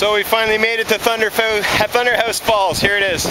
So we finally made it to Thunder, Thunder House Falls. Here it is.